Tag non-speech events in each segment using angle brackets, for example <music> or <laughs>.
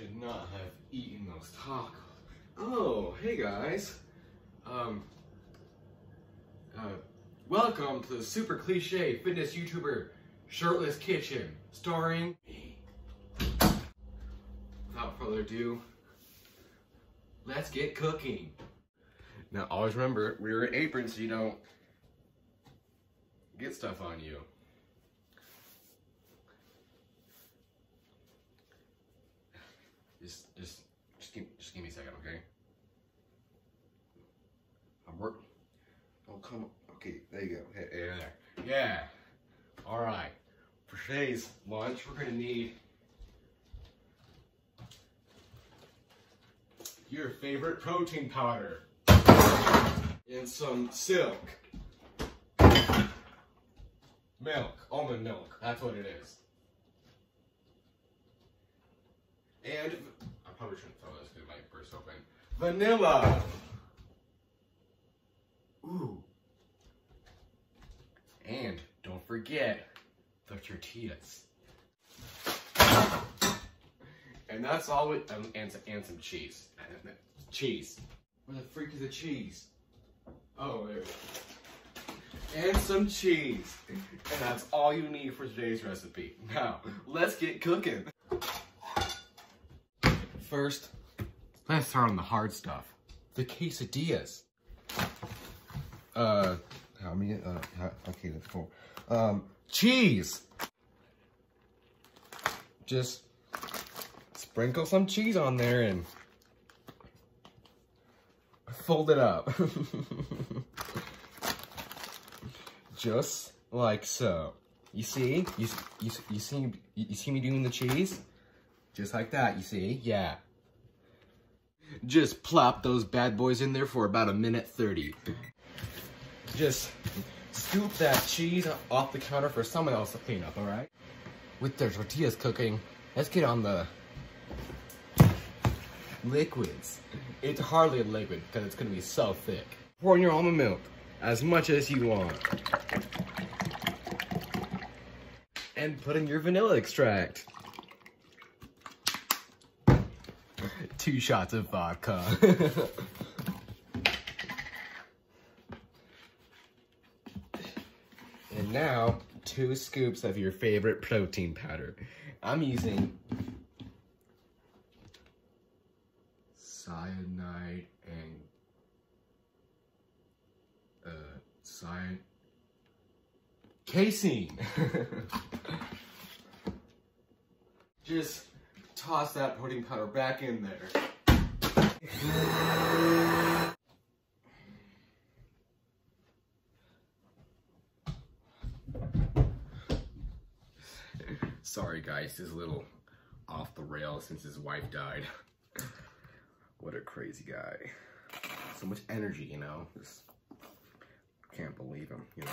tacos, tacos. Oh, hey guys. Um, uh, welcome to the super cliche fitness YouTuber Shirtless Kitchen, starring me. Without further ado, let's get cooking. Now, always remember, wear an apron so you don't get stuff on you. Just, just, just give, just give me a second, okay? I'm working. Oh, come on. Okay, there you go. Hey, hey, there. Yeah. All right. For today's lunch, we're gonna need your favorite protein powder and some silk. Milk, almond milk. That's what it is. And I probably shouldn't throw this because it might burst open. Vanilla. Ooh. And don't forget the tortillas. And that's all we, um, and, and some cheese. Cheese. Where the freak is the cheese? Oh, there it is. And some cheese. And that's all you need for today's recipe. Now, let's get cooking. First, let's start on the hard stuff. The quesadillas. Uh, how many, uh, how, okay, that's cool. Um, cheese. Just sprinkle some cheese on there and fold it up. <laughs> Just like so. You see? You, you, you see you see me doing the cheese? Just like that, you see? Yeah. Just plop those bad boys in there for about a minute 30. Just scoop that cheese off the counter for someone else to clean up, alright? With their tortillas cooking, let's get on the liquids. It's hardly a liquid because it's gonna be so thick. Pour in your almond milk as much as you want. And put in your vanilla extract. Two shots of vodka. <laughs> and now, two scoops of your favorite protein powder. I'm using cyanide and uh, cyan casein. <laughs> Just toss that pudding powder back in there. Sorry guys, this is a little off the rails since his wife died. what a crazy guy. So much energy, you know? Just can't believe him, you know?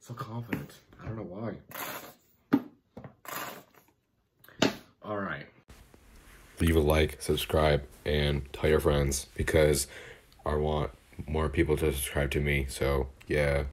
So confident. I don't know why. All right. Leave a like, subscribe, and tell your friends because I want more people to subscribe to me. So, yeah.